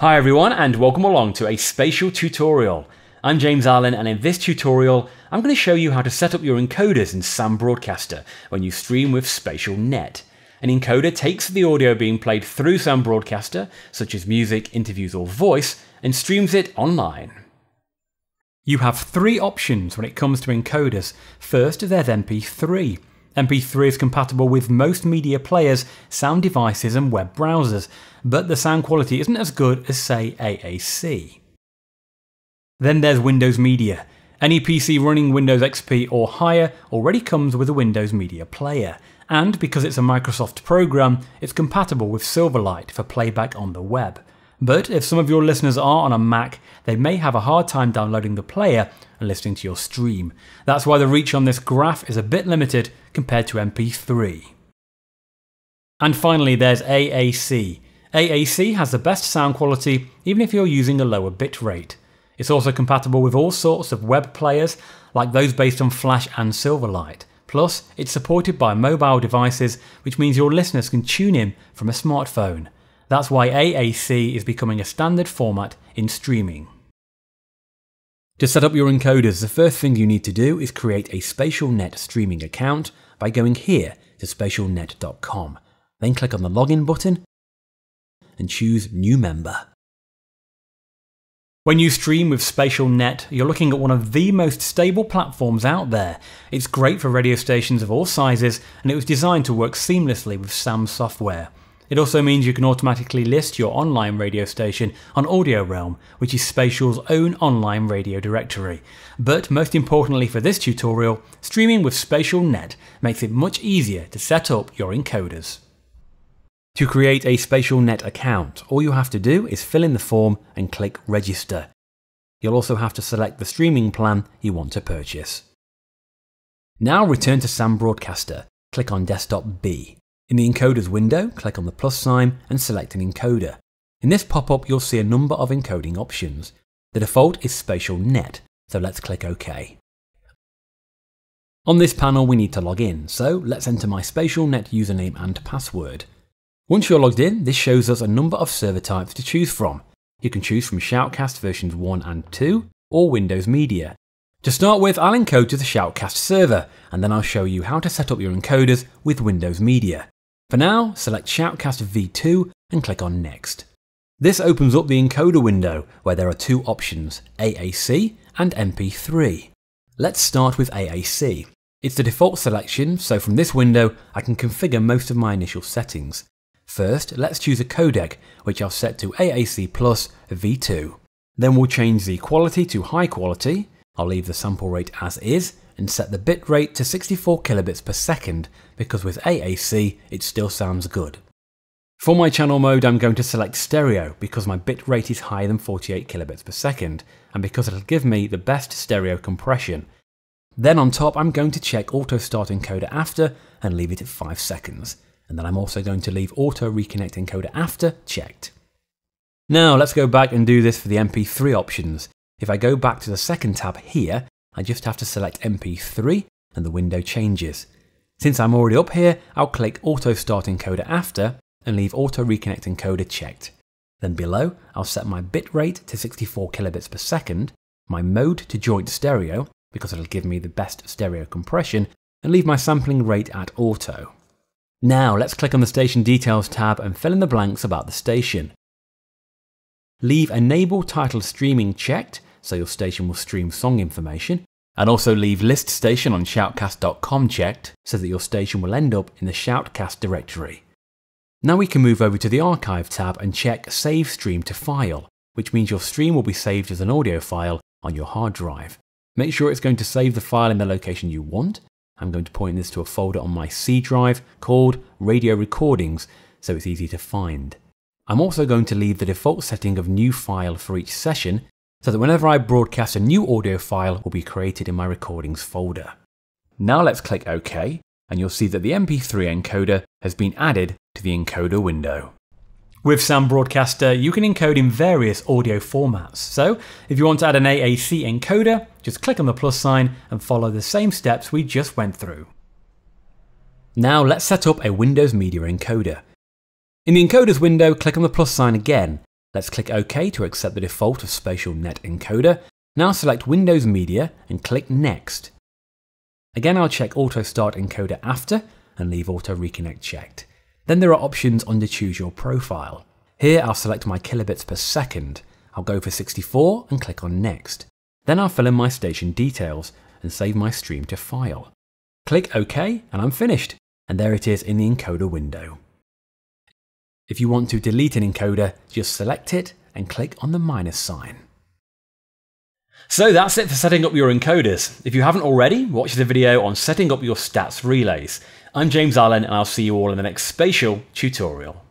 Hi everyone and welcome along to a Spacial tutorial. I'm James Allen and in this tutorial I'm going to show you how to set up your encoders in Sam Broadcaster when you stream with Spacial Net. An encoder takes the audio being played through Sam Broadcaster, such as music, interviews or voice, and streams it online. You have three options when it comes to encoders. First, there's MP3. MP3 is compatible with most media players, sound devices and web browsers, but the sound quality isn't as good as say AAC. Then there's Windows Media. Any PC running Windows XP or higher already comes with a Windows Media Player, and because it's a Microsoft program, it's compatible with Silverlight for playback on the web. But if some of your listeners are on a Mac, they may have a hard time downloading the player and listening to your stream. That's why the reach on this graph is a bit limited compared to MP3. And finally, there's AAC. AAC has the best sound quality even if you're using a lower bit rate. It's also compatible with all sorts of web players, like those based on Flash and Silverlight. Plus, it's supported by mobile devices, which means your listeners can tune in from a smartphone. That's why AAC is becoming a standard format in streaming. To set up your encoders, the first thing you need to do is create a SpacialNet streaming account by going here to spacialnet.com. Then click on the login button and choose new member. When you stream with SpacialNet, you're looking at one of the most stable platforms out there. It's great for radio stations of all sizes and it was designed to work seamlessly with SAM software. It also means you can automatically list your online radio station on Audio Realm, which is Spacial's own online radio directory. But most importantly for this tutorial, streaming with Spacial Net makes it much easier to set up your encoders. To create a Spacial Net account, all you have to do is fill in the form and click Register. You'll also have to select the streaming plan you want to purchase. Now return to Sam Broadcaster, click on Desktop B. In the encoders window, click on the plus sign and select an encoder. In this pop-up, you'll see a number of encoding options. The default is Spacial Net, so let's click OK. On this panel, we need to log in, so let's enter my Spacial Net username and password. Once you're logged in, this shows us a number of server types to choose from. You can choose from Shoutcast versions 1 and 2, or Windows Media. To start with, I'll encode to the Shoutcast server, and then I'll show you how to set up your encoders with Windows Media. For now, select Shoutcast V2 and click on Next. This opens up the encoder window where there are two options, AAC and MP3. Let's start with AAC. It's the default selection, so from this window I can configure most of my initial settings. First, let's choose a codec, which I'll set to AAC Plus V2. Then we'll change the quality to high quality, I'll leave the sample rate as is, and set the bit rate to 64 kilobits per second because with AAC it still sounds good. For my channel mode I'm going to select stereo because my bit rate is higher than 48 kilobits per second and because it'll give me the best stereo compression. Then on top I'm going to check auto start encoder after and leave it at 5 seconds. And then I'm also going to leave auto reconnect encoder after checked. Now let's go back and do this for the MP3 options. If I go back to the second tab here, I just have to select MP3 and the window changes. Since I'm already up here, I'll click Auto Start Encoder after and leave Auto Reconnect Encoder checked. Then below, I'll set my bitrate to 64 kilobits per second, my mode to joint stereo, because it'll give me the best stereo compression, and leave my sampling rate at auto. Now let's click on the Station Details tab and fill in the blanks about the station. Leave Enable Title Streaming checked, so your station will stream song information, and also leave list station on shoutcast.com checked so that your station will end up in the Shoutcast directory. Now we can move over to the Archive tab and check Save Stream to File, which means your stream will be saved as an audio file on your hard drive. Make sure it's going to save the file in the location you want. I'm going to point this to a folder on my C drive called Radio Recordings so it's easy to find. I'm also going to leave the default setting of new file for each session so that whenever I broadcast a new audio file will be created in my recordings folder. Now let's click OK, and you'll see that the MP3 encoder has been added to the encoder window. With Sam Broadcaster, you can encode in various audio formats. So, if you want to add an AAC encoder, just click on the plus sign and follow the same steps we just went through. Now let's set up a Windows Media encoder. In the encoders window, click on the plus sign again Let's click OK to accept the default of Spacial Net Encoder. Now select Windows Media and click Next. Again, I'll check Auto Start Encoder after and leave Auto Reconnect checked. Then there are options under Choose Your Profile. Here I'll select my kilobits per second. I'll go for 64 and click on Next. Then I'll fill in my station details and save my stream to file. Click OK and I'm finished. And there it is in the encoder window. If you want to delete an encoder, just select it and click on the minus sign. So that's it for setting up your encoders. If you haven't already, watch the video on setting up your stats relays. I'm James Allen and I'll see you all in the next Spacial tutorial.